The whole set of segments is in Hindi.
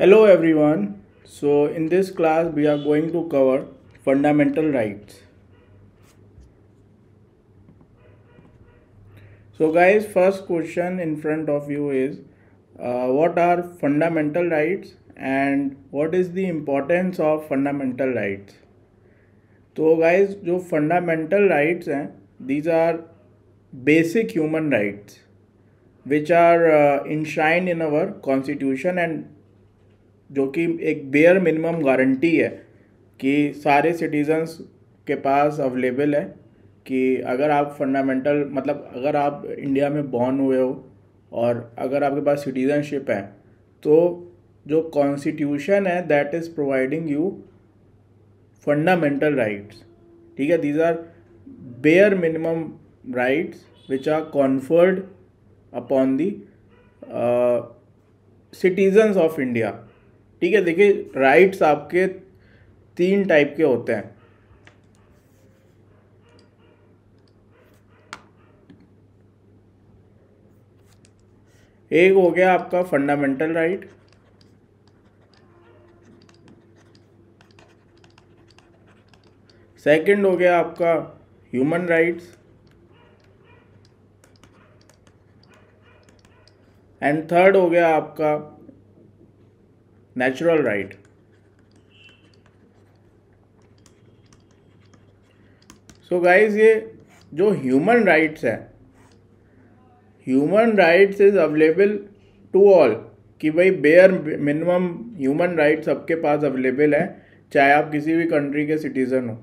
Hello everyone. So in this class we are going to cover fundamental rights. So guys first question in front of you is uh, what are fundamental rights and what is the importance of fundamental rights? तो गाइज जो फंडामेंटल राइट्स हैं these are basic human rights which are enshrined in our constitution and जो कि एक बेयर मिनिमम गारंटी है कि सारे सिटीजन्स के पास अवेलेबल है कि अगर आप फंडामेंटल मतलब अगर आप इंडिया में बॉर्न हुए हो और अगर आपके पास सिटीजनशिप है तो जो कॉन्स्टिट्यूशन है that is providing you fundamental rights ठीक है these are bare minimum rights which are conferred upon the citizens of India ठीक है देखिए राइट्स आपके तीन टाइप के होते हैं एक हो गया आपका फंडामेंटल राइट सेकंड हो गया आपका ह्यूमन राइट्स एंड थर्ड हो गया आपका natural right so so guys ये जो ह्यूमन राइट्स है human rights is available to all कि भाई बेयर मिनिमम ह्यूमन राइट्स सबके पास अवेलेबल है चाहे आप किसी भी कंट्री के सिटीज़न हो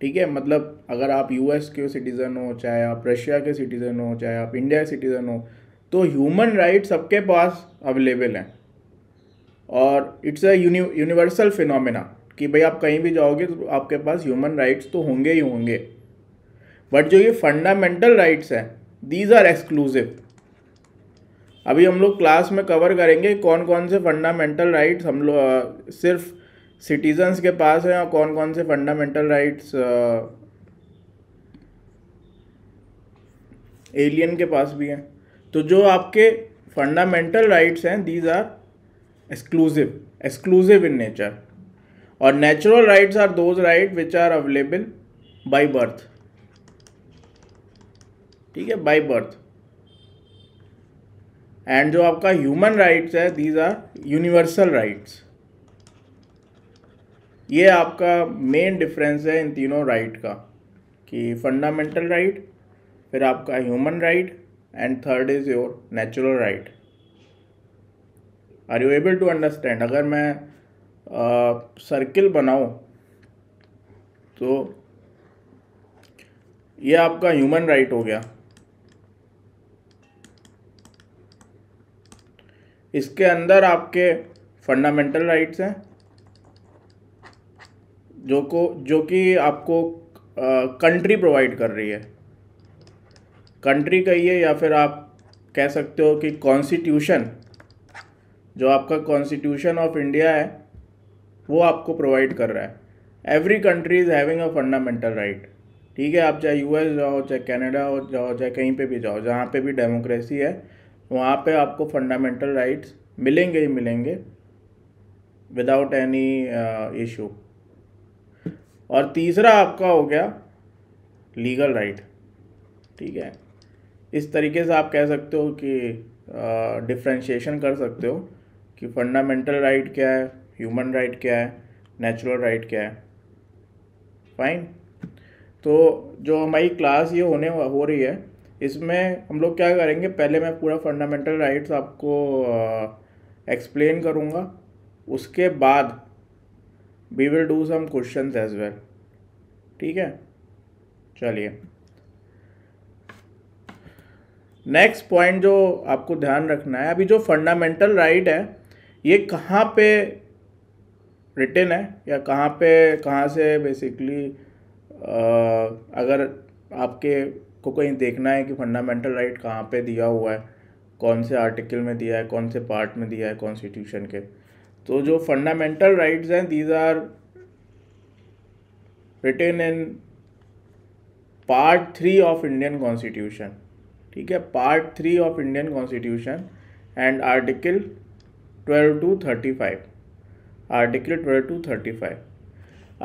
ठीक है मतलब अगर आप यूएस के सिटीज़न हो चाहे आप रशिया के सिटीज़न हो चाहे आप इंडिया के सिटीज़न हो तो ह्यूमन राइट्स सबके पास अवेलेबल हैं और इट्स अ यूनिवर्सल फिनोमिना कि भाई आप कहीं भी जाओगे तो आपके पास ह्यूमन राइट्स तो होंगे ही होंगे बट जो ये फंडामेंटल राइट्स हैं दीज आर एक्सक्लूसिव अभी हम लोग क्लास में कवर करेंगे कौन कौन से फंडामेंटल राइट्स हम लोग सिर्फ सिटीजन्स के पास हैं और कौन कौन से फंडामेंटल राइट्स एलियन के पास भी हैं तो जो आपके फंडामेंटल राइट्स हैं these are exclusive exclusive in nature और natural rights are those right which are available by birth ठीक है बाई बर्थ एंड जो आपका ह्यूमन राइट्स है दीज आर यूनिवर्सल राइट्स ये आपका मेन डिफरेंस है इन तीनों राइट का कि फंडामेंटल राइट फिर आपका human right and third is your natural right are you able to understand अगर मैं सर्किल सर्किल बनाऊँ तो ये आपका ह्यूमन राइट हो गया इसके अंदर आपके फंडामेंटल राइट्स हैं जो को जो कि आपको कंट्री प्रोवाइड कर रही है कंट्री कहिए या फिर आप कह सकते हो कि कॉन्स्टिट्यूशन जो आपका कॉन्स्टिट्यूशन ऑफ इंडिया है वो आपको प्रोवाइड कर रहा है every country is having a fundamental right ठीक है आप चाहे यू जाओ चाहे कैनेडा हो जाओ चाहे कहीं पे भी जाओ जहाँ पे भी डेमोक्रेसी है वहाँ पे आपको फंडामेंटल राइट्स मिलेंगे ही मिलेंगे विदाउट एनी इशू और तीसरा आपका हो गया लीगल राइट ठीक है इस तरीके से आप कह सकते हो कि डिफ्रेंशिएशन uh, कर सकते हो कि फंडामेंटल राइट right क्या है ह्यूमन राइट right क्या है नेचुरल राइट right क्या है फाइन तो जो हमारी क्लास ये होने हो रही है इसमें हम लोग क्या करेंगे पहले मैं पूरा फंडामेंटल राइट्स आपको एक्सप्लेन करूँगा उसके बाद we will do some question as well ठीक है चलिए नेक्स्ट पॉइंट जो आपको ध्यान रखना है अभी जो फंडामेंटल राइट right है ये कहाँ पे रिटेन है या कहाँ पे कहाँ से बेसिकली अगर आपके को कहीं देखना है कि फंडामेंटल राइट कहाँ पे दिया हुआ है कौन से आर्टिकल में दिया है कौन से पार्ट में दिया है कॉन्स्टिट्यूशन के तो जो फंडामेंटल राइट्स हैं these are written in part three of Indian constitution ठीक है part three of Indian constitution and article twelve to thirty five article twelve to thirty five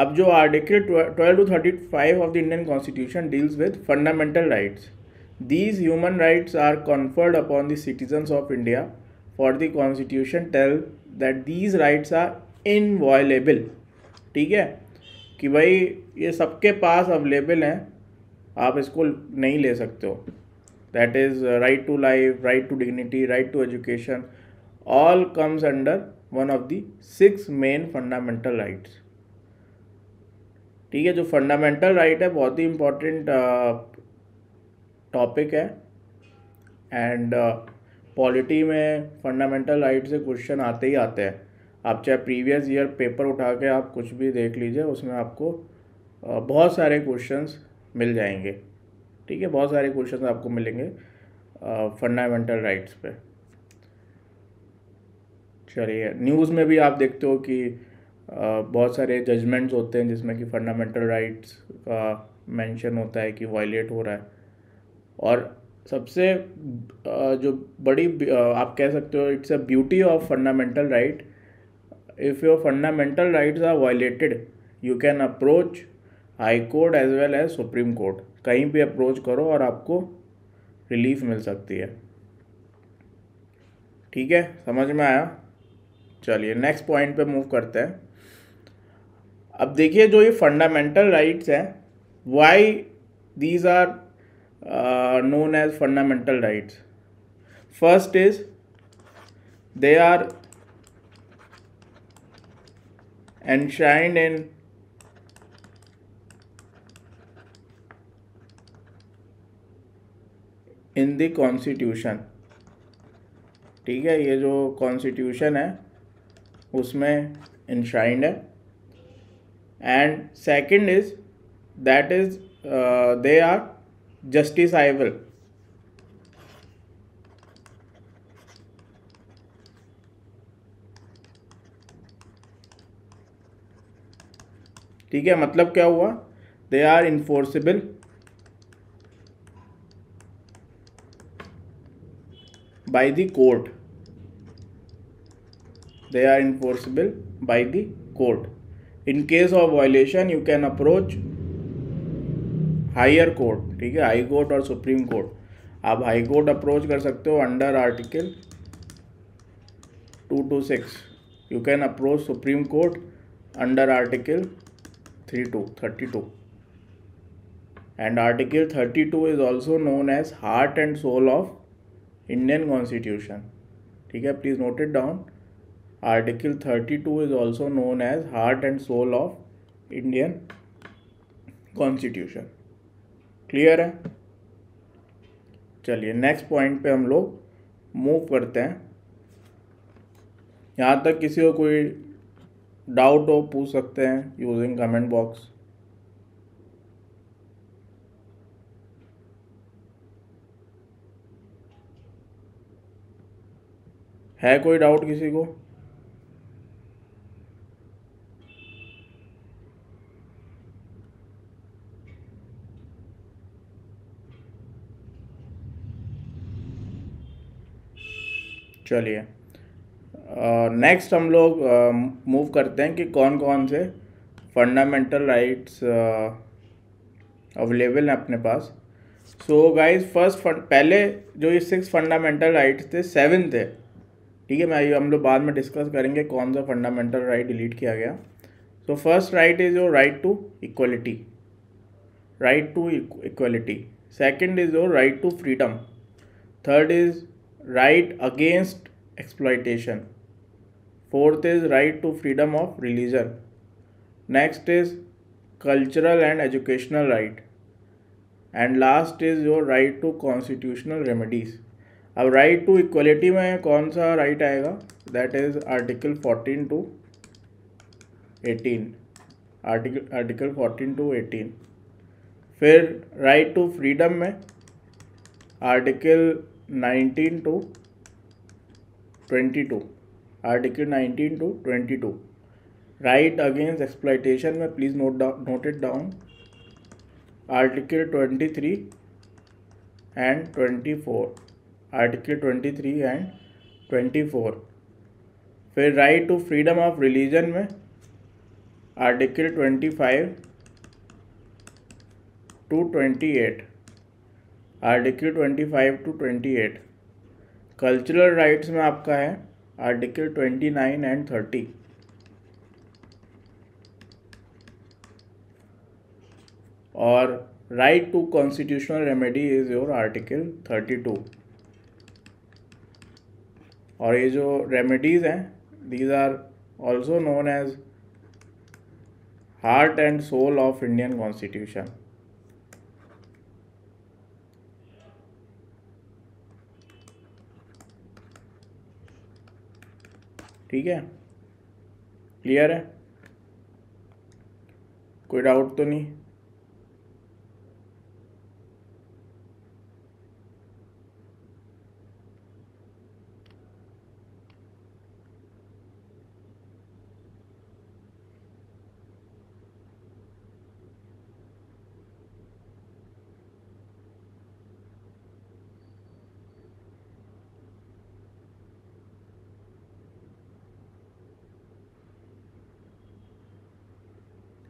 अब जो article twelve to thirty five of the Indian constitution deals with fundamental rights these human rights are upon upon the citizens of India for the constitution tell that these rights are inviolable ठीक है कि भाई ये सबके पास अवेलेबल हैं आप इसको नहीं ले सकते हो that is right to life right to dignity right to education all comes under one of the six main fundamental rights ठीक है जो फंडामेंटल राइट है बहुत ही इम्पोर्टेंट टॉपिक uh, है एंड पॉलिटी uh, में फंडामेंटल राइट से क्वेश्चन आते ही आते हैं आप चाहे प्रीवियस ईयर पेपर उठा के आप कुछ भी देख लीजिए उसमें आपको uh, बहुत सारे क्वेश्चंस मिल जाएंगे ठीक है बहुत सारे क्वेश्चंस आपको मिलेंगे फंडामेंटल राइट्स पे लग्जरी है न्यूज़ में भी आप देखते हो कि बहुत सारे जजमेंट्स होते हैं जिसमें कि फंडामेंटल राइट्स का मेंशन होता है कि वायलेट हो रहा है और सबसे जो बड़ी आप कह सकते हो it's a beauty of fundamental right if your fundamental rights are violated you can approach high court as well as supreme court कहीं भी अप्रोच करो और आपको रिलीफ मिल सकती है ठीक है समझ में आया चलिए नेक्स्ट पॉइंट पे मूव करते हैं अब देखिए जो ये फंडामेंटल राइट्स हैं why these are known as fundamental rights first is they are enshrined in in the constitution ठीक है ये जो कॉन्स्टिट्यूशन है उसमें इंशाइंड है and second is that is they are justiciable ठीक है मतलब क्या हुआ they are enforceable by the court they are enforceable by the court. In case of violation, you can approach higher court ठीक है हाई कोर्ट और सुप्रीम कोर्ट आप हाई कोर्ट अप्रोच कर सकते हो under article two two six you can approach supreme court under article three two thirty two and article thirty two is also known as heart and soul of Indian constitution ठीक है please note it down article thirty two is also known as heart and soul of Indian constitution clear है चलिए नेक्स्ट पॉइंट पे हम लोग मूव करते हैं यहाँ तक किसी को कोई डाउट हो पूछ सकते हैं यूजिंग कमेंट बॉक्स है कोई डाउट किसी को चलिए नेक्स्ट हम लोग मूव करते हैं कि कौन कौन से फंडामेंटल राइट्स अवेलेबल हैं अपने पास सो गाइस फर्स्ट फंड पहले जो ये सिक्स फंडामेंटल राइट्स थे सेवन थे ठीक है मैं ये हम लोग बाद में डिस्कस करेंगे कौन सा फंडामेंटल राइट डिलीट किया गया so first right is your right to equality right to equality second is your right to freedom third is right against exploitation. Fourth is right to freedom of religion. Next is cultural and educational right. And last is your right to constitutional remedies अब राइट टू इक्वलिटी में कौन सा राइट right आएगा that is article fourteen to eighteen article article fourteen to eighteen फिर राइट टू फ्रीडम में article nineteen to twenty two article nineteen to twenty two right against exploitation में please note note it down article twenty three and twenty four article twenty three and twenty four फिर right to freedom of religion में article twenty five to twenty eight article twenty five to twenty eight cultural rights में आपका है article twenty nine and thirty और right to constitutional remedy is your article thirty two और ये जो रेमेडीज़ हैं these are also known as heart and soul of Indian constitution ठीक है क्लियर है कोई डाउट तो नहीं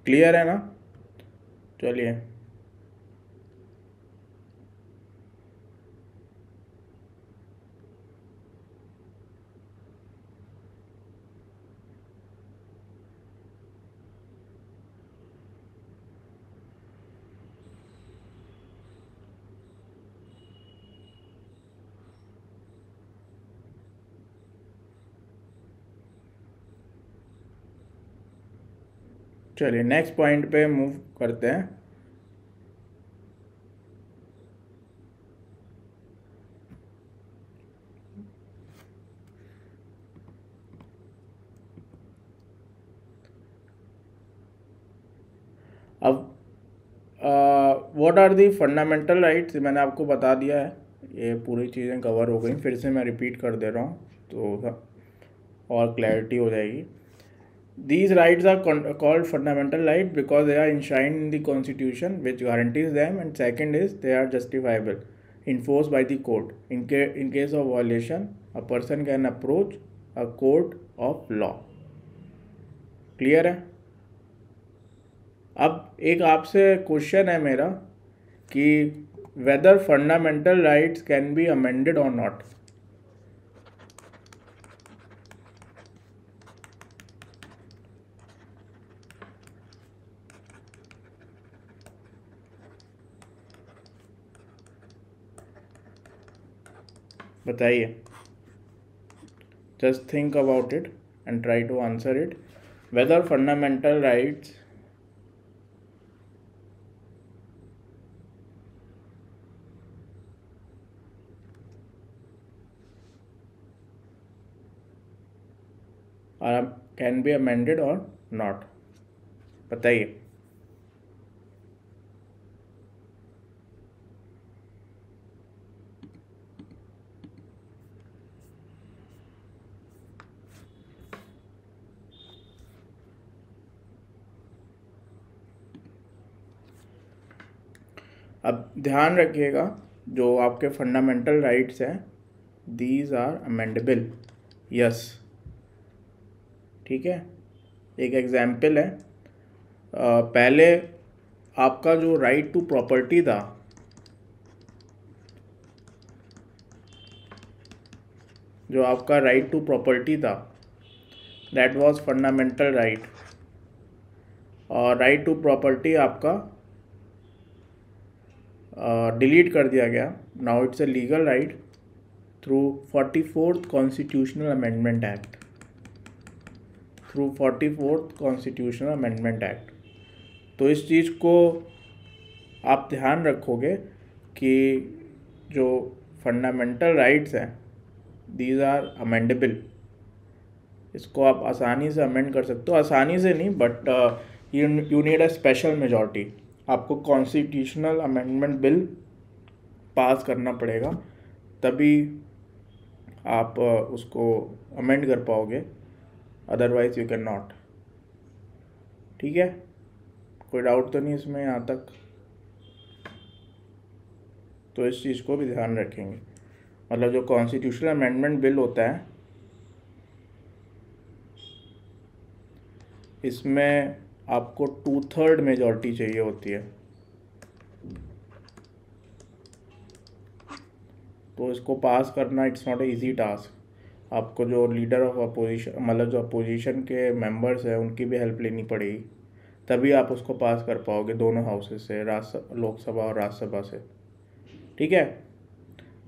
क्लियर है ना चलिए चलिए नेक्स्ट पॉइंट पे मूव करते हैं अब what are the fundamental rights मैंने आपको बता दिया है ये पूरी चीज़ें कवर हो गई फिर से मैं रिपीट कर दे रहा हूँ तो और क्लैरिटी हो जाएगी These rights are con- called fundamental rights because they are enshrined in the constitution which guarantees them and second is they are justifiable enforced by the court. In, ca- in case of violation, a person can approach a court of law. Clear है अब एक आपसे क्वेश्चन है मेरा कि whether fundamental rights can be amended और नॉट बताइए just think about it and try to answer it whether fundamental rights are can be amended और नॉट बताइए अब ध्यान रखिएगा जो आपके फंडामेंटल राइट्स हैं दीज आर अमेंडेबल यस ठीक है एक एग्जाम्पल है आ, पहले आपका जो राइट टू प्रॉपर्टी था जो आपका राइट टू प्रॉपर्टी था दैट वाज फंडामेंटल राइट और राइट टू प्रॉपर्टी आपका डिलीट कर दिया गया now it's a legal right through forty fourth constitutional amendment act through forty fourth constitutional amendment act तो इस चीज़ को आप ध्यान रखोगे कि जो फंडामेंटल राइट्स हैं दीज आर अमेंडेबल इसको आप आसानी से अमेंड कर सकते हो आसानी से नहीं but you need a special majority आपको कॉन्स्टिट्यूशनल अमेंडमेंट बिल पास करना पड़ेगा तभी आप उसको अमेंड कर पाओगे अदरवाइज़ यू कैन नॉट ठीक है कोई डाउट तो नहीं इसमें यहाँ तक तो इस चीज़ को भी ध्यान रखेंगे मतलब जो कॉन्स्टिट्यूशनल अमेंडमेंट बिल होता है इसमें आपको टू थर्ड मेजॉरिटी चाहिए होती है तो इसको पास करना it's not a easy task आपको जो लीडर ऑफ अपोजिशन मतलब जो अपोजिशन के मेंबर्स हैं उनकी भी हेल्प लेनी पड़ेगी तभी आप उसको पास कर पाओगे दोनों हाउसेस से राज्य लोकसभा और राज्यसभा से ठीक है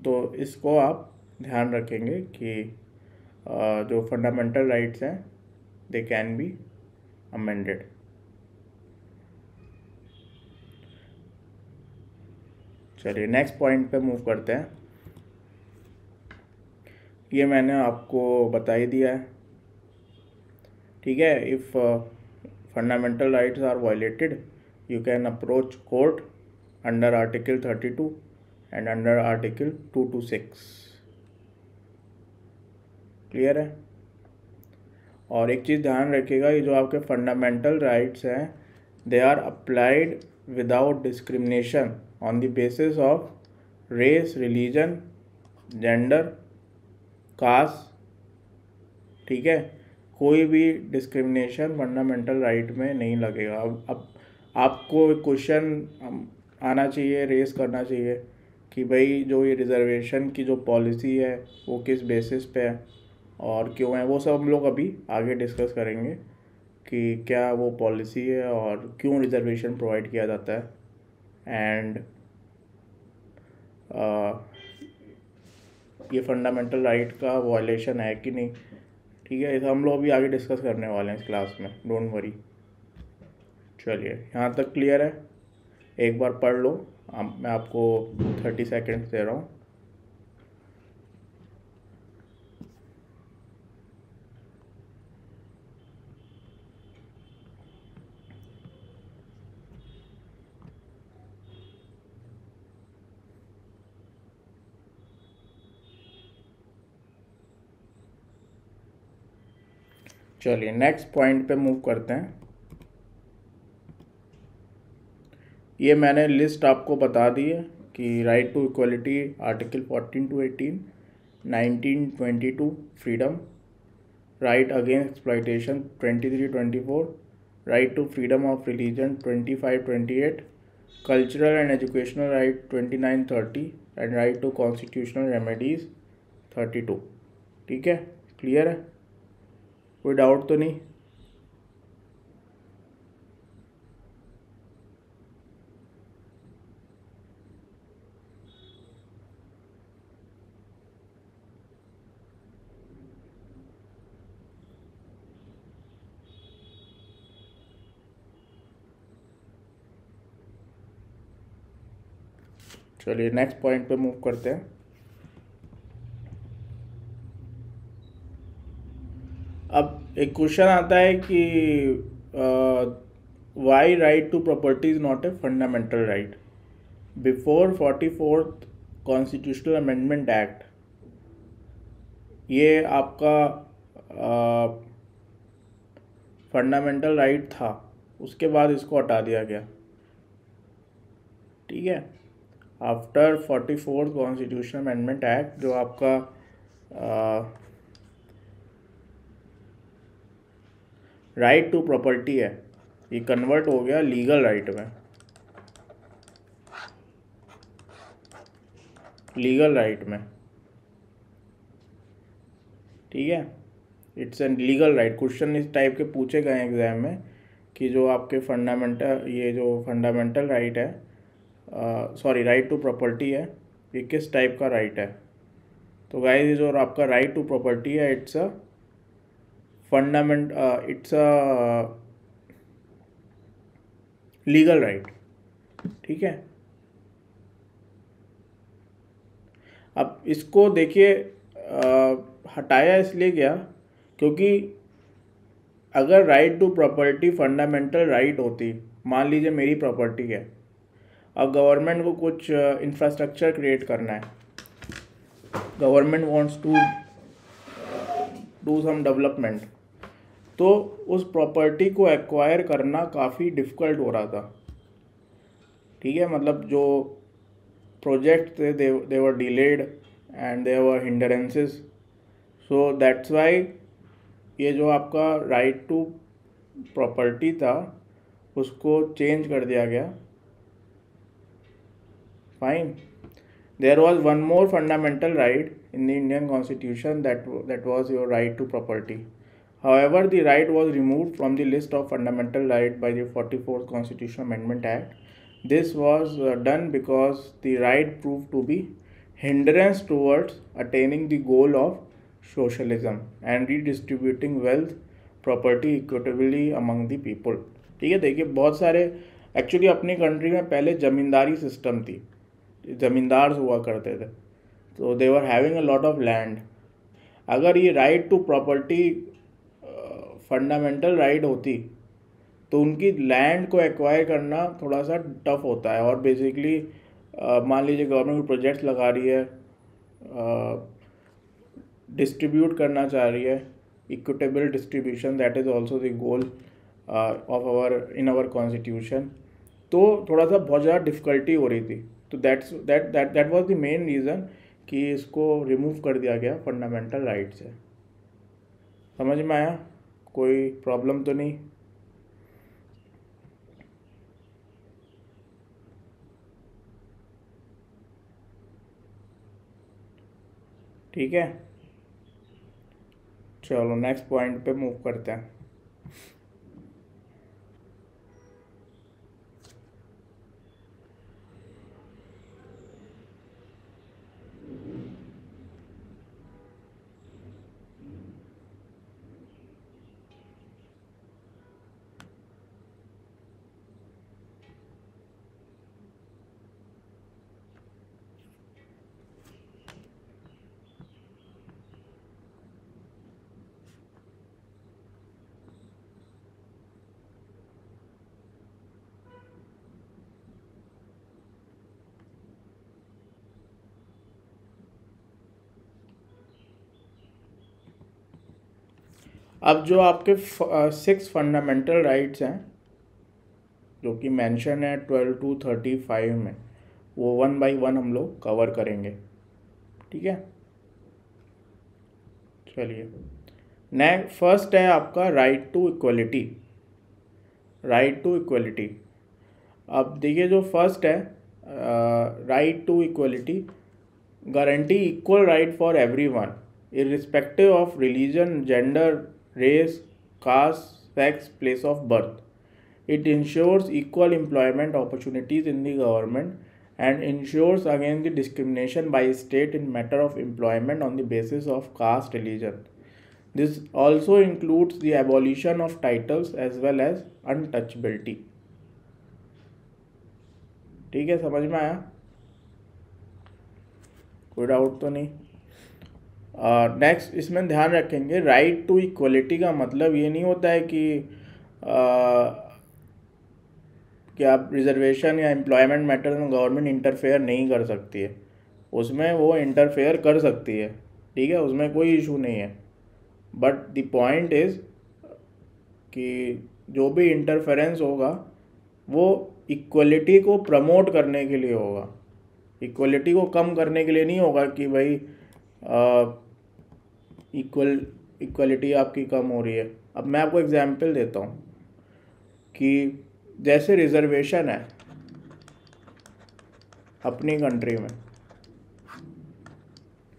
तो इसको आप ध्यान रखेंगे कि जो फंडामेंटल राइट्स हैं दे कैन बी अमेंडेड चलिए नेक्स्ट पॉइंट पे मूव करते हैं ये मैंने आपको बता ही दिया है ठीक है if fundamental rights are violated you can approach court under article thirty two and under article two two six clear है और एक चीज़ ध्यान रखिएगा ये जो आपके फंडामेंटल राइट्स हैं they are applied without discrimination on the basis of race, religion, gender, caste. ठीक है कोई भी डिस्क्रिमिनेशन फंडामेंटल राइट में नहीं लगेगा अब अब आपको क्वेश्चन आना चाहिए रेस करना चाहिए कि भाई जो ये रिजर्वेशन की जो पॉलिसी है वो किस बेसिस पे है और क्यों है वो सब हम लोग अभी आगे डिस्कस करेंगे कि क्या वो पॉलिसी है और क्यों रिजर्वेशन प्रोवाइड किया जाता है एंड uh, ये फंडामेंटल राइट का वायलेशन है कि नहीं ठीक है हम लोग अभी आगे डिस्कस करने वाले हैं इस क्लास में डोंट वरी चलिए यहाँ तक क्लियर है एक बार पढ़ लो मैं आपको थर्टी सेकेंड्स दे रहा हूँ चलिए नेक्स्ट पॉइंट पे मूव करते हैं ये मैंने लिस्ट आपको बता दी है कि right to equality article fourteen to eighteen nineteen twenty two freedom right against exploitation twenty three twenty four right to freedom of religion twenty five twenty eight cultural and educational right twenty nine thirty and right to constitutional remedies thirty two ठीक है क्लियर है कोई डाउट तो नहीं चलिए नेक्स्ट पॉइंट पे मूव करते हैं एक क्वेश्चन आता है कि why right to property is not a fundamental right before forty fourth constitutional amendment act ये आपका फंडामेंटल uh, राइट right था उसके बाद इसको हटा दिया गया ठीक है after forty fourth constitutional amendment act जो आपका uh, राइट टू प्रॉपर्टी है ये कन्वर्ट हो गया लीगल राइट में लीगल राइट में ठीक है it's an legal right question इस टाइप के पूछे गए एग्जाम में कि जो आपके फंडामेंटल ये जो फंडामेंटल राइट है सॉरी राइट टू प्रॉपर्टी है ये किस टाइप का राइट है तो गाइज ये जो आपका राइट टू प्रॉपर्टी है it's a fundament it's a legal right ठीक है अब इसको देखिए uh, हटाया इसलिए गया क्योंकि अगर right to property fundamental right होती मान लीजिए मेरी प्रॉपर्टी है अब गवर्नमेंट को कुछ इंफ्रास्ट्रक्चर uh, क्रिएट करना है government wants to do some development तो उस प्रॉपर्टी को एक्वायर करना काफ़ी डिफ़िकल्ट हो रहा था ठीक है मतलब जो प्रोजेक्ट थे they were delayed and they were hindrances so that's why ये जो आपका राइट टू प्रॉपर्टी था उसको चेंज कर दिया गया fine there was one more fundamental right in the Indian constitution that that was your right to property However, the right was removed from the list of fundamental rights by the 44th Constitutional Amendment Act. This was uh, done because the right proved to be hindrance towards attaining the goal of socialism and redistributing wealth property equitably among the people ठीक है देखिए बहुत सारे एक्चुअली अपनी कंट्री में पहले ज़मींदारी सिस्टम थी ज़मींदार हुआ करते थे तो they were having a lot of land अगर ये right to property fundamental right होती तो उनकी लैंड को एक्वायर करना थोड़ा सा टफ होता है और बेसिकली मान लीजिए गवर्नमेंट प्रोजेक्ट्स लगा रही है डिस्ट्रीब्यूट करना चाह रही है equitable distribution that is also the goal of our in our constitution तो थोड़ा सा बहुत ज़्यादा डिफ़िकल्टी हो रही थी तो that's that that that was the main reason कि इसको रिमूव कर दिया गया फंडामेंटल राइट से समझ में आया कोई प्रॉब्लम तो नहीं ठीक है चलो नेक्स्ट पॉइंट पे मूव करते हैं अब जो आपके सिक्स फंडामेंटल राइट्स हैं जो कि मेंशन है ट्वेल्व टू थर्टी फाइव में वो वन बाय वन हम लोग कवर करेंगे ठीक है चलिए नेक्स्ट फर्स्ट है आपका right to equality right to equality अब देखिए जो फर्स्ट है right to equality guarantee equal right for everyone irrespective of religion gender race, caste, sex, place of birth. It ensures equal employment opportunities in the government and ensures against the discrimination by state in matter of employment on the basis of caste religion. This also includes the abolition of titles as well as untouchability. ठीक है समझ में आया कोई डाउट तो नहीं नेक्स्ट uh, इसमें ध्यान रखेंगे राइट टू इक्वलिटी का मतलब ये नहीं होता है कि uh, कि आप रिजर्वेशन या एम्प्लॉयमेंट मैटर में गवर्नमेंट इंटरफेयर नहीं कर सकती है उसमें वो इंटरफेयर कर सकती है ठीक है उसमें कोई इशू नहीं है बट द पॉइंट इज़ कि जो भी इंटरफेरेंस होगा वो इक्वलिटी को प्रमोट करने के लिए होगा इक्वलिटी को कम करने के लिए नहीं होगा कि भाई आ, uh, इक्वल इक्वलिटी आपकी कम हो रही है अब मैं आपको एग्जांपल देता हूँ कि जैसे रिजर्वेशन है अपनी कंट्री में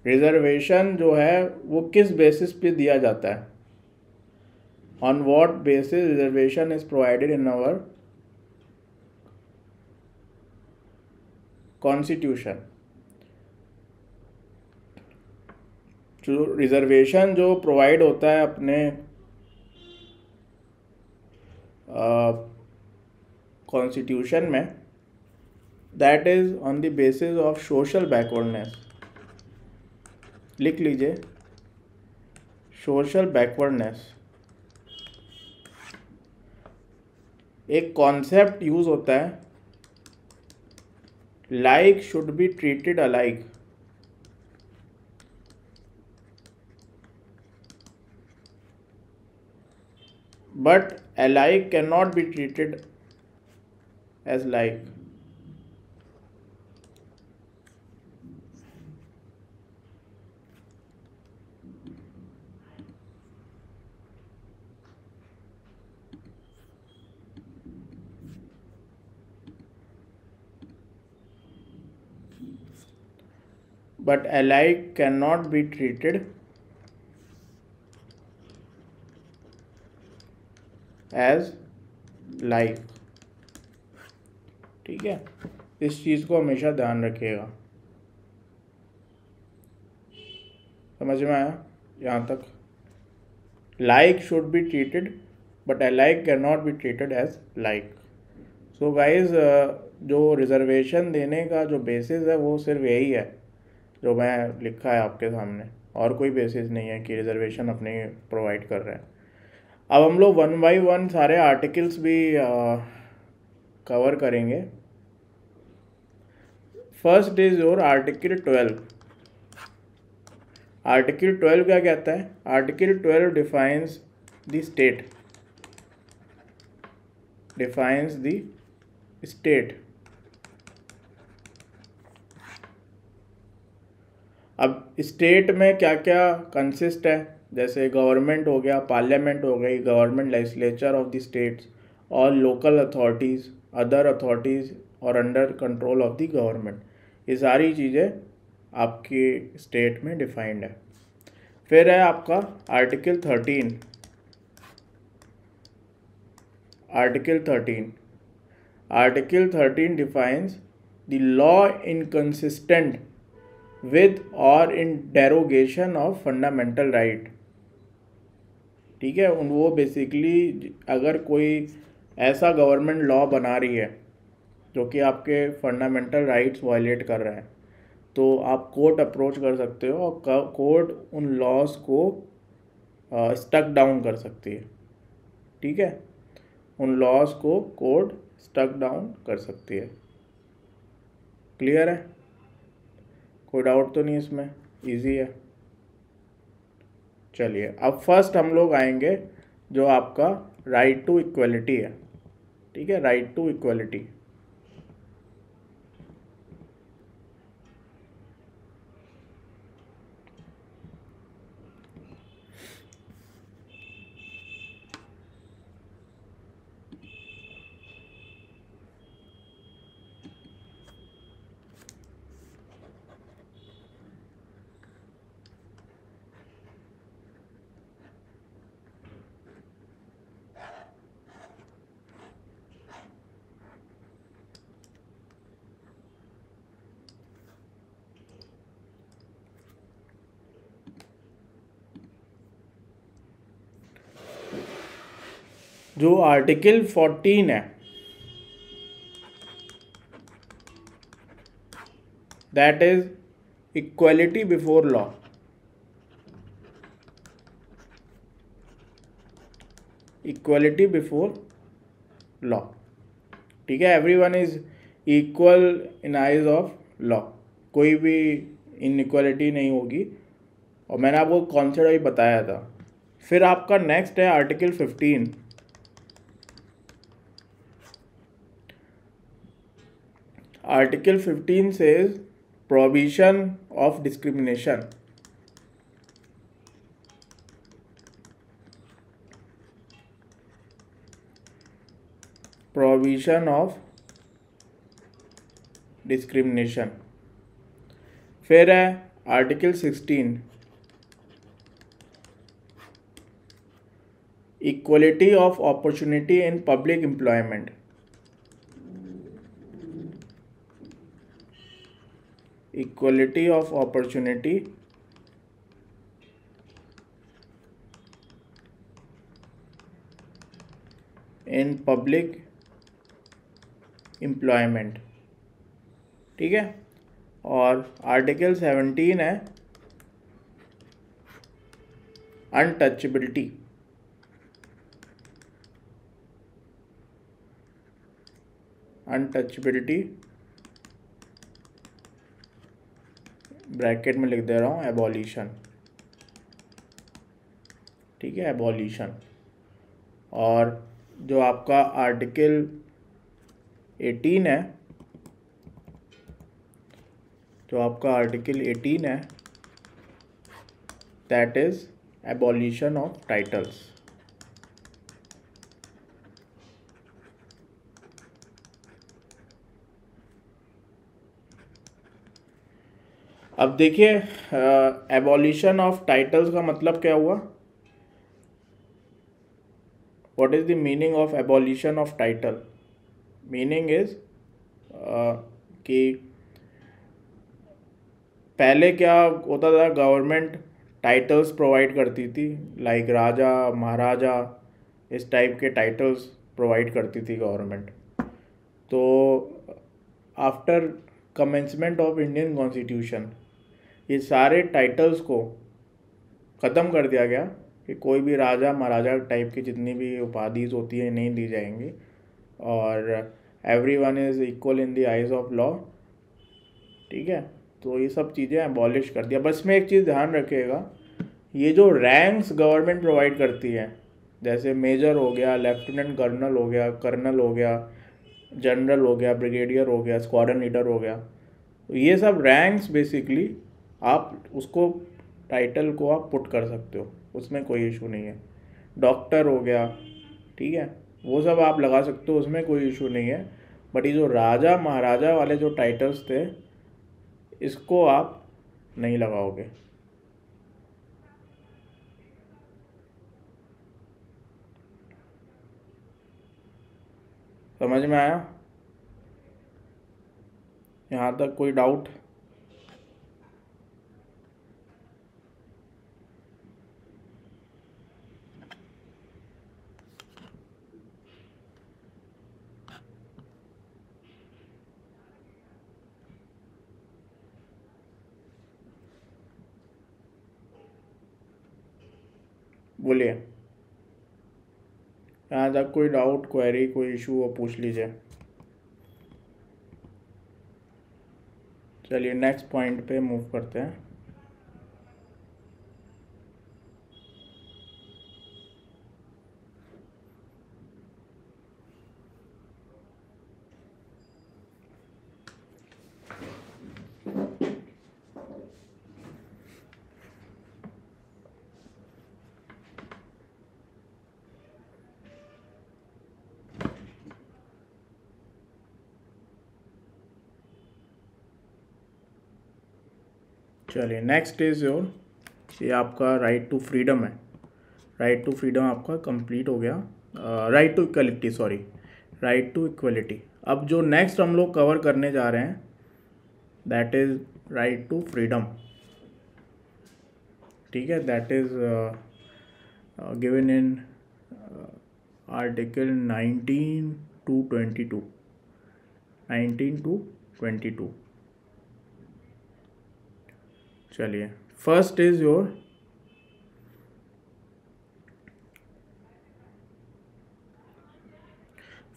रिजर्वेशन जो है वो किस बेसिस पे दिया जाता है on what basis reservation is provided in our constitution जो रिज़र्वेशन जो प्रोवाइड होता है अपने कॉन्स्टिट्यूशन में that is on the basis of social backwardness लिख लीजिए सोशल बैकवर्डनेस एक कॉन्सेप्ट यूज़ होता है like should be treated alike but alike cannot be treated as like. but alike cannot be treated as like ठीक है इस चीज़ को हमेशा ध्यान रखिएगा समझ में आया यहाँ तक like should be treated but I like can not be treated as like so guys जो रिजर्वेशन देने का जो बेसिस है वो सिर्फ यही है जो मैं लिखा है आपके सामने और कोई बेसिस नहीं है कि रिजर्वेशन अपने प्रोवाइड कर रहे हैं अब हम लोग वन बाई वन सारे आर्टिकल्स भी कवर करेंगे first is your article twelve article twelve क्या कहता है article twelve defines the state defines the state अब स्टेट में क्या क्या कंसिस्ट है जैसे गवर्नमेंट हो गया पार्लियामेंट हो गई government legislature of the states और लोकल अथॉरिटीज़ अदर अथॉरिटीज़ और under control of the government ये सारी चीज़ें आपके स्टेट में डिफाइंड है फिर है आपका article thirteen article thirteen article thirteen defines the law inconsistent with और in derogation of fundamental right ठीक है उन वो बेसिकली अगर कोई ऐसा गवर्नमेंट लॉ बना रही है जो कि आपके फंडामेंटल राइट्स वायलेट कर रहा है तो आप कोर्ट अप्रोच कर सकते हो और कोर्ट उन लॉज को स्टक डाउन कर सकती है ठीक है उन लॉज को कोर्ट स्टक डाउन कर सकती है क्लियर है कोई डाउट तो नहीं इसमें इजी है चलिए अब फर्स्ट हम लोग आएंगे जो आपका राइट टू इक्वलिटी है ठीक है राइट टू इक्वलिटी जो आर्टिकल 14 है that is equality before law equality before law ठीक है every one is equal in eyes of law कोई भी इनक्वलिटी नहीं होगी और मैंने आपको कॉन्सेप्ट अभी बताया था फिर आपका नेक्स्ट है article fifteen Article 15 says prohibition of discrimination. Prohibition of discrimination. फिर है article 16 equality of opportunity in public employment equality of opportunity in public employment ठीक है और आर्टिकल सेवनटीन है अनटचबिलिटी अनटचबिलिटी ब्रैकेट में लिख दे रहा हूँ एबॉलीशन ठीक है एबॉलीशन और जो आपका आर्टिकल एटीन है जो आपका आर्टिकल एटीन है that is abolition of titles अब देखिए एबोल्यूशन ऑफ टाइटल्स का मतलब क्या हुआ what is the meaning of abolition of title meaning is कि पहले क्या होता था गवर्नमेंट टाइटल्स प्रोवाइड करती थी लाइक like राजा महाराजा इस टाइप के टाइटल्स प्रोवाइड करती थी गवर्नमेंट तो after commencement of Indian constitution ये सारे टाइटल्स को ख़त्म कर दिया गया कि कोई भी राजा महाराजा टाइप की जितनी भी उपाधिज होती है नहीं दी जाएंगी और every one is equal in the eyes of law ठीक है तो ये सब चीज़ें एबॉलिश कर दिया बस में एक चीज़ ध्यान रखिएगा ये जो रैंक्स गवर्नमेंट प्रोवाइड करती है जैसे मेजर हो गया लेफ्टिनेंट कर्नल हो गया कर्नल हो गया जनरल हो गया ब्रिगेडियर हो गया स्क्वाडन लीडर हो गया तो ये सब रैंक्स बेसिकली आप उसको टाइटल को आप पुट कर सकते हो उसमें कोई इशू नहीं है डॉक्टर हो गया ठीक है वो सब आप लगा सकते हो उसमें कोई इशू नहीं है बट ये जो राजा महाराजा वाले जो टाइटल्स थे इसको आप नहीं लगाओगे समझ में आया यहाँ तक कोई डाउट बोलिए यहाँ तक कोई डाउट क्वेरी कोई इशू वो पूछ लीजिए चलिए नेक्स्ट पॉइंट पे मूव करते हैं चलिए नेक्स्ट इज योर ये आपका राइट टू फ्रीडम है राइट टू फ्रीडम आपका कंप्लीट हो गया right to equality sorry right to equality अब जो नेक्स्ट हम लोग कवर करने जा रहे हैं that is right to freedom ठीक है that is given in article nineteen to twenty two nineteen to twenty two चलिए first is your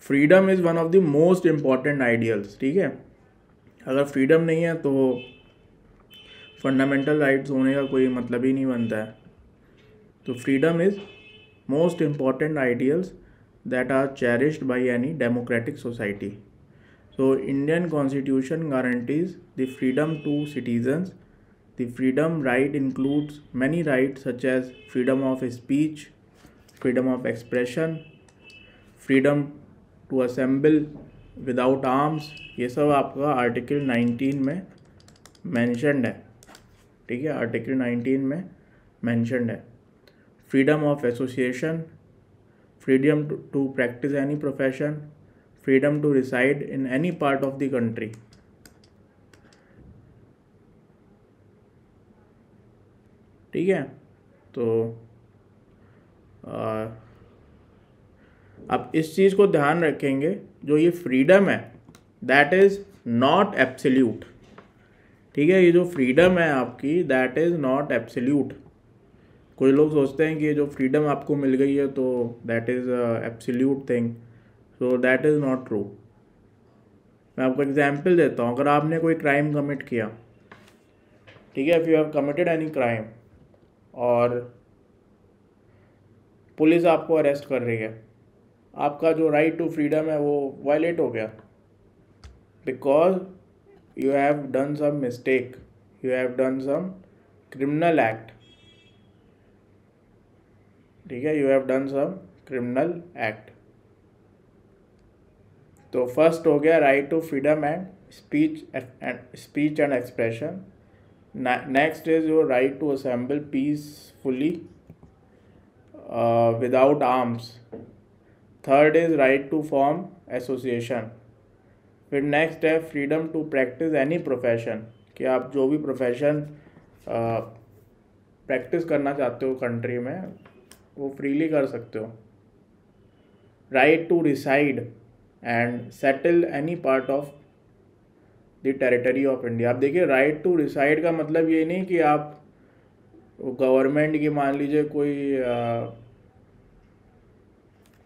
freedom is one of the most important ideals ठीक है अगर फ्रीडम नहीं है तो फंडामेंटल राइट्स होने का कोई मतलब ही नहीं बनता है तो freedom is most important ideals that are cherished by any democratic society so Indian constitution guarantees the freedom to citizens The freedom right includes many rights such as freedom of speech, freedom of expression, freedom to assemble without arms ये सब आपका आर्टिकल 19 में मैंशनड है ठीक है आर्टिकल 19 में मैंशनड है freedom of association freedom to, to practice any profession, freedom to reside in any part of the country. ठीक है तो आ, आप इस चीज़ को ध्यान रखेंगे जो ये फ्रीडम है दैट इज़ नॉट एप्सल्यूट ठीक है ये जो फ्रीडम है आपकी दैट इज़ नॉट एप्सल्यूट कुछ लोग सोचते हैं कि ये जो फ्रीडम आपको मिल गई है तो that is absolute thing so that is not true मैं आपको एग्जाम्पल देता हूँ अगर आपने कोई क्राइम कमिट किया ठीक है if you have committed any crime और पुलिस आपको अरेस्ट कर रही है आपका जो राइट टू फ्रीडम है वो वायलेट हो गया because you have done some mistake you have done some criminal act ठीक है you have done some criminal act तो फर्स्ट हो गया right to freedom and speech and speech and expression next is your right to assemble peacefully without arms third is right to form association फिर नेक्स्ट है freedom to practice any profession कि आप जो भी प्रोफेशन प्रैक्टिस uh, करना चाहते हो कंट्री में वो फ्रीली कर सकते हो right to reside and settle any part of the territory of India आप देखिए राइट टू रिसाइड का मतलब ये नहीं कि आप गवर्नमेंट की मान लीजिए कोई आ,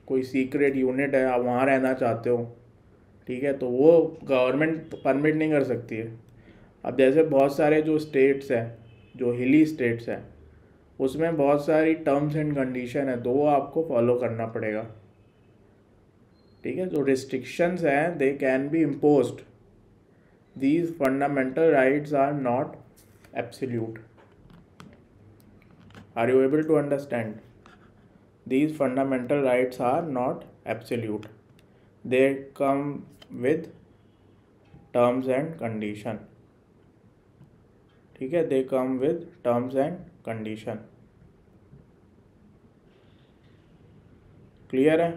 कोई सीक्रेट यूनिट है आप वहाँ रहना चाहते हो ठीक है तो वो गवर्नमेंट परमिट नहीं कर सकती है अब जैसे बहुत सारे जो स्टेट्स हैं जो हिली स्टेट्स हैं उसमें बहुत सारी टर्म्स एंड कंडीशन है तो वो आपको फॉलो करना पड़ेगा ठीक है जो रिस्ट्रिक्शंस हैं they can be imposed these fundamental rights are not absolute. Are you able to understand? These fundamental rights are not absolute. They come with terms and condition. ठीक है they come with terms and condition clear है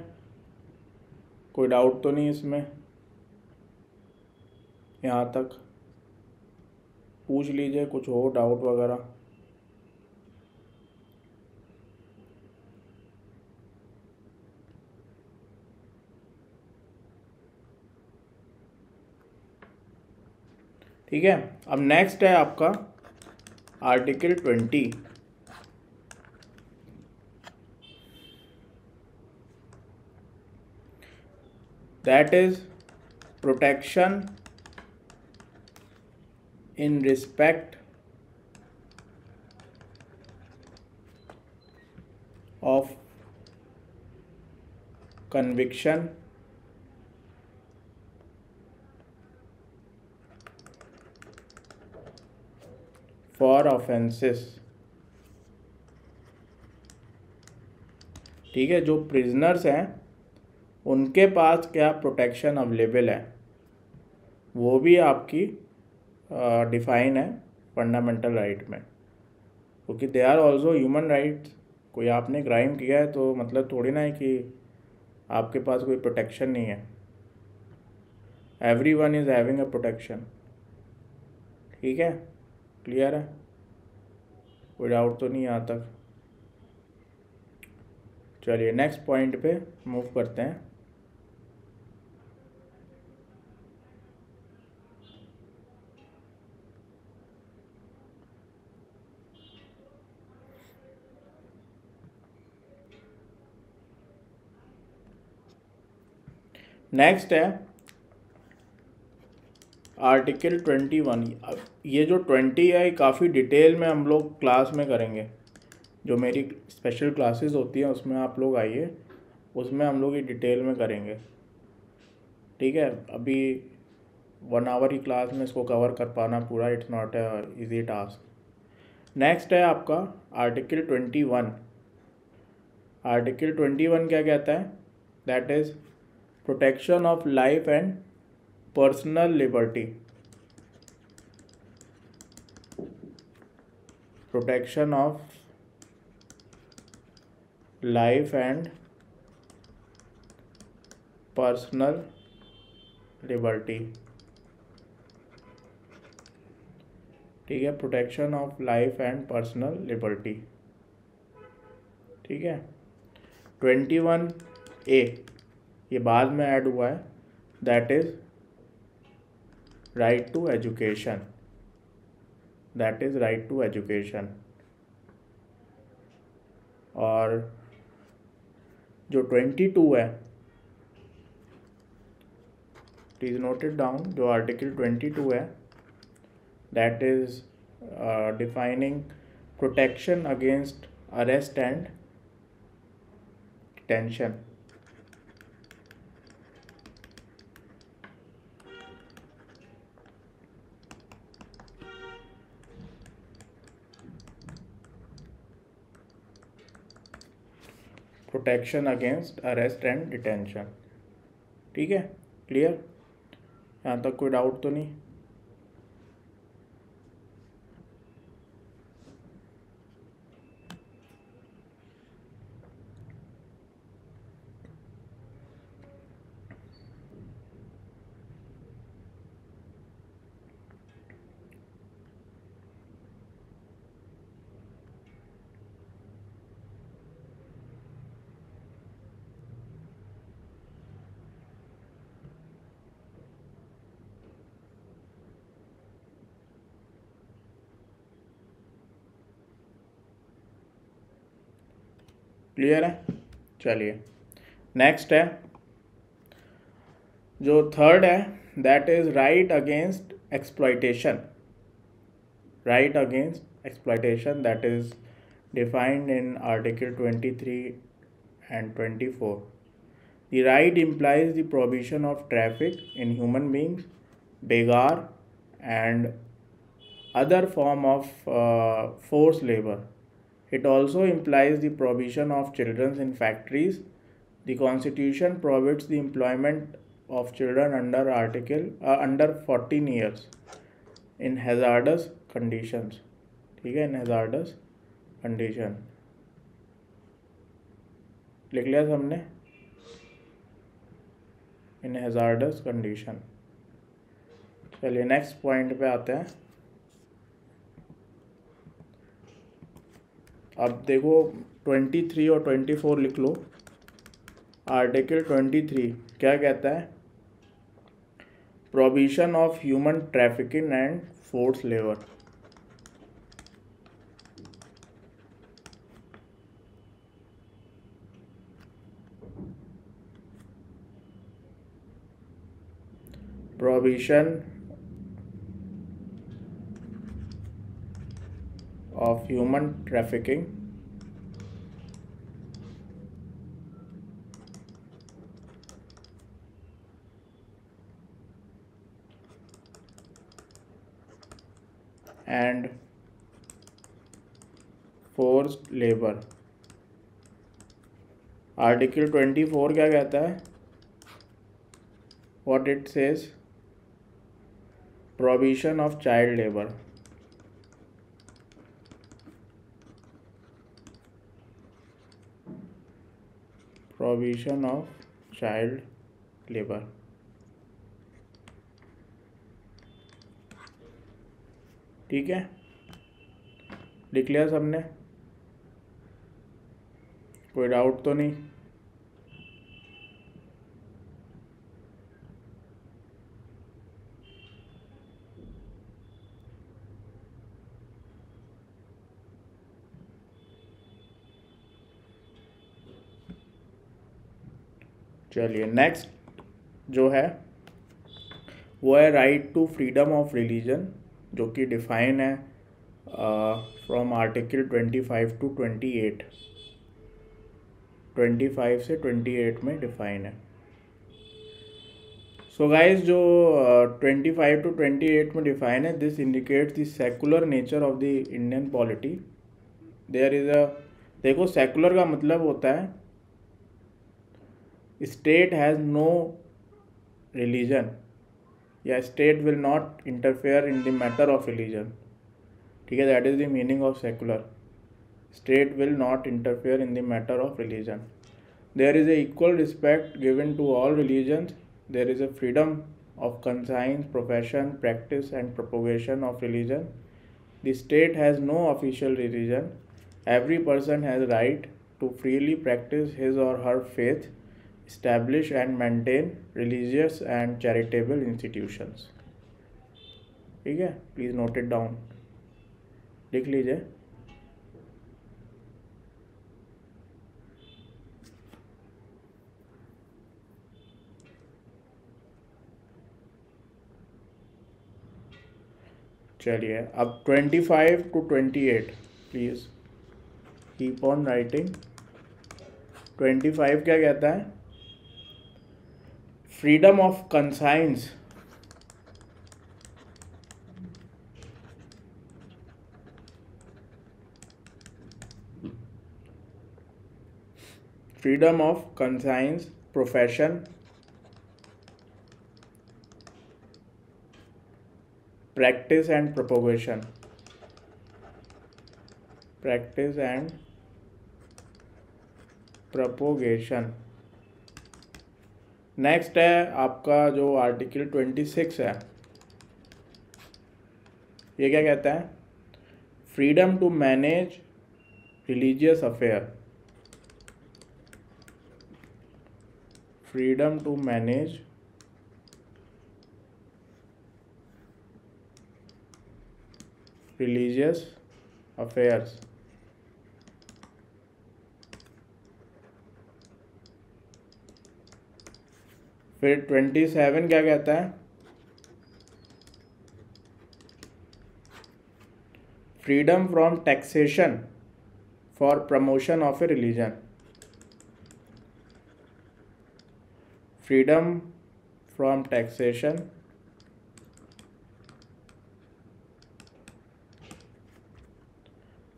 कोई डाउट तो नहीं इसमें यहाँ तक पूछ लीजिए कुछ हो डाउट वगैरह ठीक है अब नेक्स्ट है आपका article twenty that is protection in respect of conviction for offenses ठीक है जो प्रिजनर्स हैं उनके पास क्या प्रोटेक्शन अवेलेबल है वो भी आपकी डिफाइन है फंडामेंटल राइट में क्योंकि they are also human right कोई आपने क्राइम किया है तो मतलब थोड़ी ना है कि आपके पास कोई प्रोटेक्शन नहीं है every one is having a protection ठीक है क्लियर है कोई डाउट तो नहीं यहाँ तक चलिए नेक्स्ट पॉइंट पे मूव करते हैं नेक्स्ट है आर्टिकल ट्वेंटी वन ये जो ट्वेंटी है काफ़ी डिटेल में हम लोग क्लास में करेंगे जो मेरी स्पेशल क्लासेस होती हैं उसमें आप लोग आइए उसमें हम लोग ये डिटेल में करेंगे ठीक है अभी वन आवर की क्लास में इसको कवर कर पाना पूरा it's not a easy task next है आपका article twenty one article twenty one क्या कहता है that is protection of life and personal liberty protection of life and personal liberty ठीक है protection of life and personal liberty ठीक है ट्वेंटी वन ए ये बाद में ऐड हुआ है that is right to education that is right to education और जो ट्वेंटी टू है इट इज़ नोटेड डाउन जो आर्टिकल ट्वेंटी टू है that is defining protection against arrest and tension protection against arrest and detention ठीक है क्लियर यहाँ तक कोई डाउट तो नहीं क्लियर है चलिए नेक्स्ट है जो थर्ड है that is right against exploitation right against exploitation that is defined in Article 23 and 24. The right implies the prohibition of traffic in human beings, begar, and other form of uh, forced labor It also implies the provision of children in factories. The Constitution prohibits the employment of children under article uh, under 14 years in hazardous conditions. ठीक है इन hazardous condition. लिख लिया हमने इन hazardous condition. चलिए नेक्स्ट पॉइंट पे आते हैं अब देखो ट्वेंटी थ्री और ट्वेंटी फोर लिख लो आर्टिकल ट्वेंटी थ्री क्या कहता है provision of human trafficking and force labour provision of human trafficking and forced labour article twenty four क्या कहता है what it says provision of child labour provision of child labour ठीक है लिख लिया सबने कोई डाउट तो नहीं चलिए नेक्स्ट जो है वो है right to freedom of religion जो कि डिफाइन है from article twenty five to twenty eight twenty five से ट्वेंटी एट में डिफाइन है सो so गाइस जो twenty five to twenty eight में डिफाइन है this indicates the secular nature of the Indian polity there is a देखो सेकुलर का मतलब होता है State has no religion. Yeah, state will not interfere in the matter of religion. Okay, that is the meaning of secular. State will not interfere in the matter of religion. There is an equal respect given to all religions. There is a freedom of conscience, profession, practice and propagation of religion. The state has no official religion. Every person has right to freely practice his or her faith establish and maintain religious and charitable institutions ठीक है प्लीज़ नोट इट डाउन लिख लीजिए चलिए अब twenty five to twenty eight please keep on writing twenty five क्या कहता है freedom of conscience freedom of conscience profession practice and propagation practice and propagation next है आपका जो आर्टिकल ट्वेंटी सिक्स है ये क्या कहता है freedom to manage religious affair freedom to manage religious affairs फिर ट्वेंटी सेवन क्या कहता है freedom from taxation for promotion of a religion freedom from taxation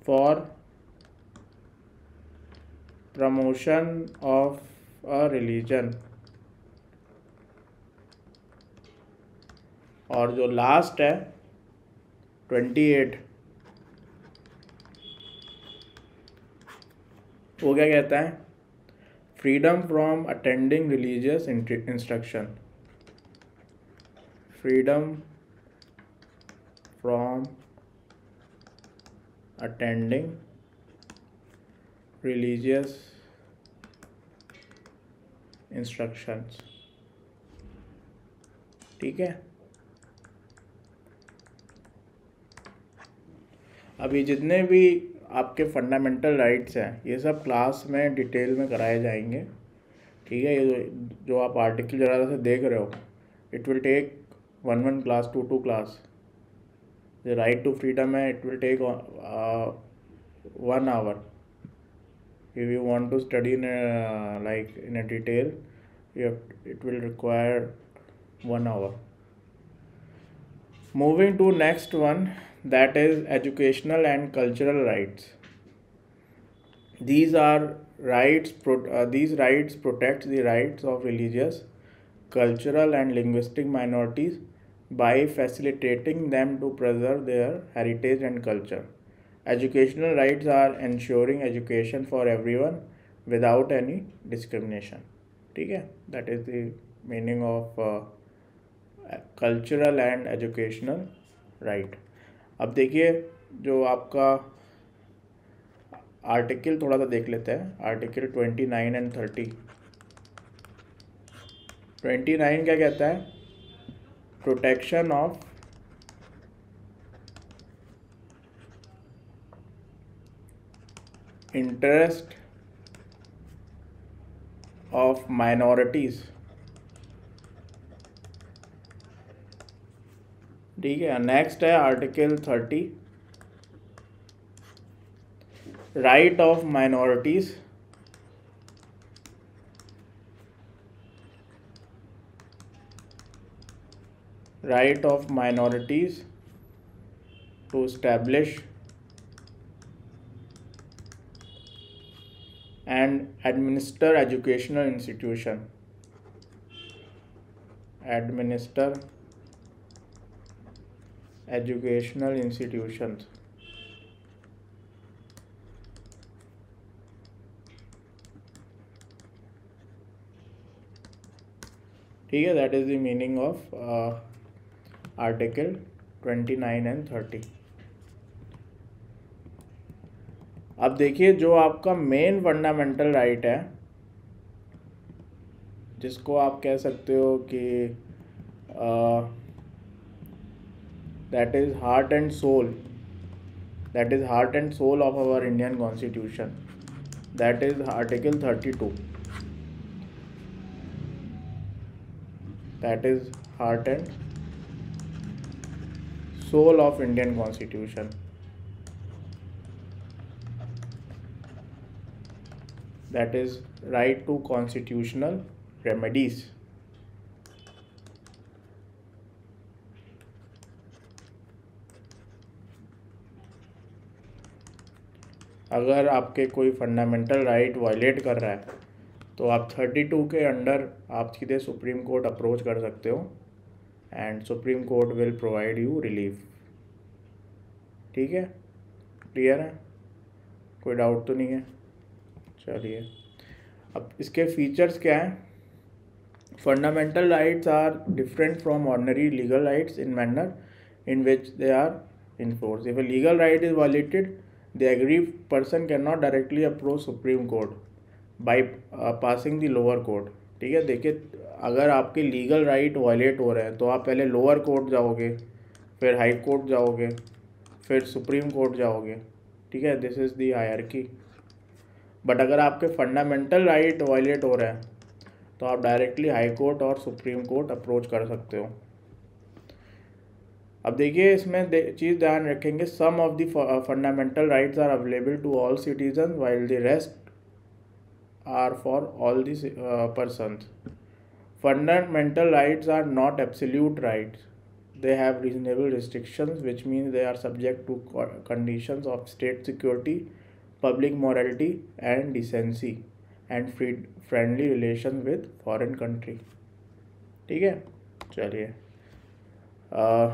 for promotion of a religion और जो लास्ट है ट्वेंटी एट वो क्या कहता है freedom from attending religious instruction freedom from attending religious instructions ठीक है अभी जितने भी आपके फंडामेंटल राइट्स हैं ये सब क्लास में डिटेल में कराए जाएंगे ठीक है ये जो आप आर्टिकल ज़रा से देख रहे हो it will take one one class two two class right to freedom है it will take one hour if you want to study in like in a detail it will require one hour moving to next one that is educational and cultural rights these are rights uh, these rights protect the rights of religious cultural and linguistic minorities by facilitating them to preserve their heritage and culture educational rights are ensuring education for everyone without any discrimination ठीक है that is the meaning of cultural and educational right अब देखिए जो आपका आर्टिकल थोड़ा सा देख लेते हैं article twenty nine and thirty twenty nine क्या कहता है protection of interest of minorities ठीक है नेक्स्ट है article thirty right of minorities right of minorities to establish and administer educational institution administer educational institutions ठीक है that is the meaning of article twenty nine and thirty अब देखिए जो आपका मेन फंडामेंटल राइट है जिसको आप कह सकते हो कि आ, uh, that is heart and soul that is heart and soul of our indian constitution that is article 32 that is heart and soul of indian constitution that is right to constitutional remedies अगर आपके कोई फंडामेंटल राइट वायलेट कर रहा है तो आप थर्टी टू के अंडर आप सीधे सुप्रीम कोर्ट अप्रोच कर सकते हो and supreme court will provide you relief ठीक है क्लियर है कोई डाउट तो नहीं है चलिए अब इसके फीचर्स क्या हैं fundamental rights are different from ordinary legal rights in manner in which they are enforce if a legal right is violated the aggrieved person cannot directly approach supreme court by passing the lower court ठीक है देखिए अगर आपके लीगल राइट वायलेट हो रहे हैं तो आप पहले लोअर कोर्ट जाओगे फिर हाई कोर्ट जाओगे फिर सुप्रीम कोर्ट जाओगे ठीक है this is the hierarchy but अगर आपके फंडामेंटल राइट वायलेट हो रहे हैं तो आप डायरेक्टली हाई कोर्ट और सुप्रीम कोर्ट अप्रोच कर सकते हो अब देखिए इसमें दे, चीज ध्यान रखेंगे some of the fundamental rights are available to all citizen while the rest are for all others fundamental rights are not absolute right they have reasonable restrictions which mean they are subject to condition of state security public morality and decency and free friendly relation with foreign country ठीक है चलिए uh,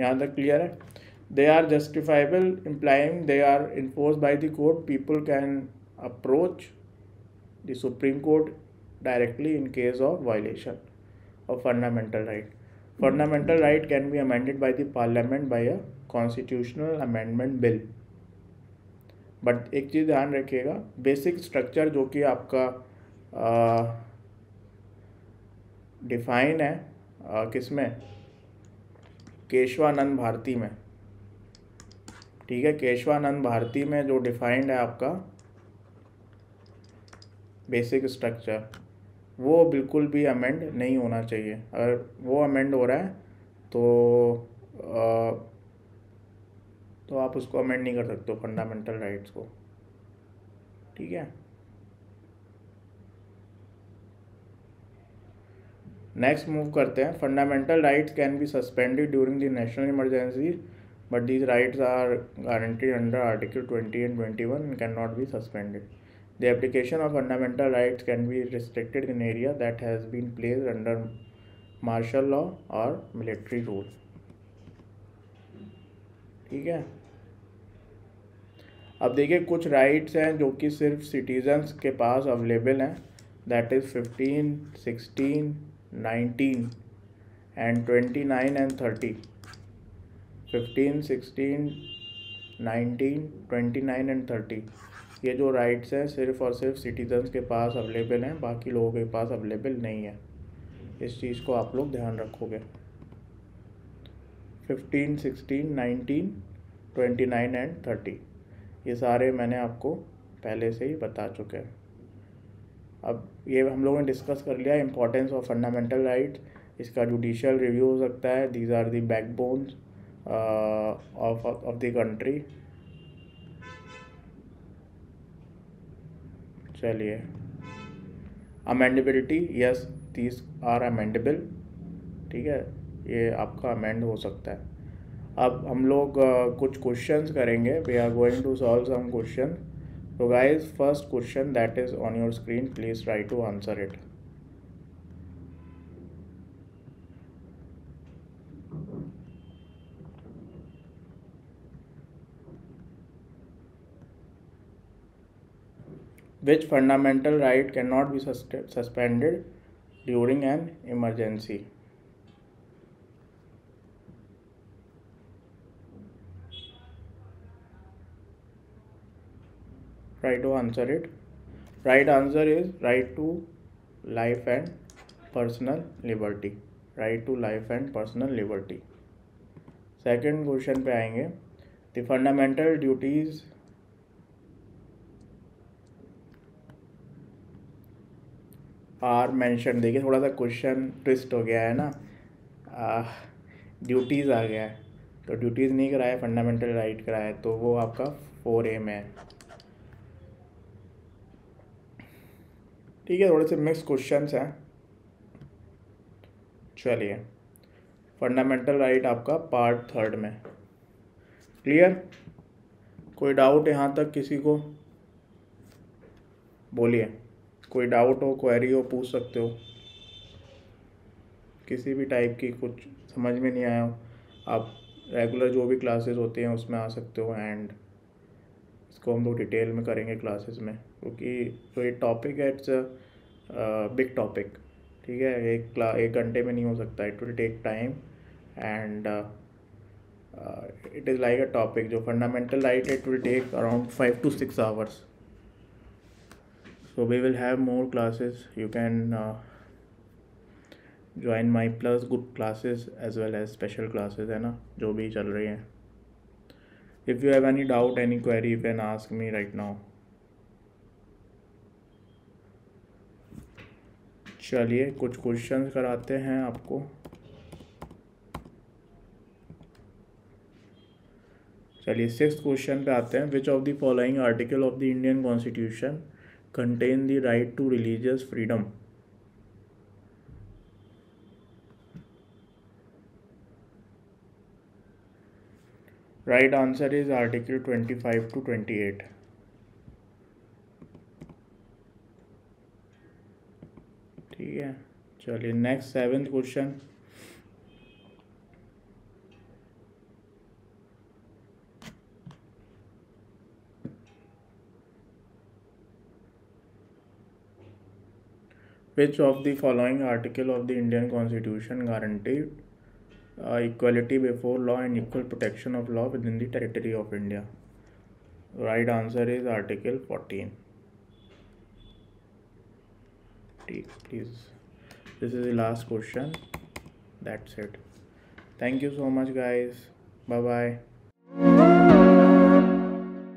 यहाँ तक क्लियर है they are justifiable implying they are enforce by the court people can approach the supreme court directly in case of violation of fundamental right fundamental right can be amended by the parliament by a constitutional amendment bill but एक चीज़ ध्यान रखिएगा बेसिक स्ट्रक्चर जो कि आपका डिफाइन uh, है uh, किसमें केशवानंद भारती में ठीक है केशवानंद भारती में जो डिफाइंड है आपका बेसिक स्ट्रक्चर वो बिल्कुल भी अमेंड नहीं होना चाहिए अगर वो अमेंड हो रहा है तो आ, तो आप उसको अमेंड नहीं कर सकते फंडामेंटल राइट्स को ठीक है नेक्स्ट मूव करते हैं fundamental rights can be suspended during the national emergency but these rights are guaranteed under article twenty and twenty one can not be suspended the application of fundamental rights can be restricted in area that has been place under martial law और मिलिट्री रूल ठीक है अब देखिए कुछ राइट्स हैं जो कि सिर्फ सिटीजन्स के पास अवेलेबल हैं that is fifteen sixteen nineteen and twenty nine and thirty fifteen sixteen nineteen twenty nine and thirty ये जो राइट्स हैं सिर्फ़ और सिर्फ सिटीजन्स के पास अवेलेबल हैं बाकी लोगों के पास अवेलेबल नहीं है इस चीज़ को आप लोग ध्यान रखोगे fifteen sixteen nineteen twenty nine and thirty ये सारे मैंने आपको पहले से ही बता चुके हैं अब ये हम लोगों ने डिस्कस कर लिया इंपॉर्टेंस ऑफ फंडामेंटल राइट्स इसका जुडिशल रिव्यू हो सकता है these are the backbones of of the country चलिए amendability yes these are amendable ठीक है ये आपका अमेंड हो सकता है अब हम लोग uh, कुछ क्वेश्चंस करेंगे we are going to solve some question So guys, first question that is on your screen, please try to answer it. Which fundamental right cannot be sus suspended during an emergency? try to answer it right answer is right to life and personal liberty right to life and personal liberty second question pe aayenge the fundamental duties are mention देखिए थोड़ा सा क्वेश्चन ट्विस्ट हो गया है ना ड्यूटीज़ आ गया है तो ड्यूटीज़ नहीं कराए फंडामेंटल राइट कराए तो वो आपका फोर एम है ठीक है थोड़े से मिक्स क्वेश्चन हैं चलिए फंडामेंटल राइट आपका पार्ट थर्ड में क्लियर कोई डाउट यहाँ तक किसी को बोलिए कोई डाउट हो क्वेरी हो पूछ सकते हो किसी भी टाइप की कुछ समझ में नहीं आया हो आप रेगुलर जो भी क्लासेस होते हैं उसमें आ सकते हो एंड इसको हम लोग डिटेल में करेंगे क्लासेस में क्योंकि जो ये टॉपिक है इट्स बिग टॉपिक ठीक है एक क्ला एक घंटे में नहीं हो सकता it will take time and it is like a topic जो fundamental right it will take around five to six hours so we will have more classes you can join my plus good classes as well as special classes है ना जो भी चल रही हैं if you have any doubt any query you can ask me right now चलिए कुछ क्वेश्चन कराते हैं आपको चलिए सिक्स क्वेश्चन पे आते हैं which of the following article of the Indian constitution contain the right to religious freedom Right answer is article 25 to 28. ठीक है चलिए next seventh question which of the following article of the indian constitution guaranteed uh, equality before law and equal protection of law within the territory of India. Right answer is Article 14. Please. This is the last question. That's it. Thank you so much, guys. Bye bye.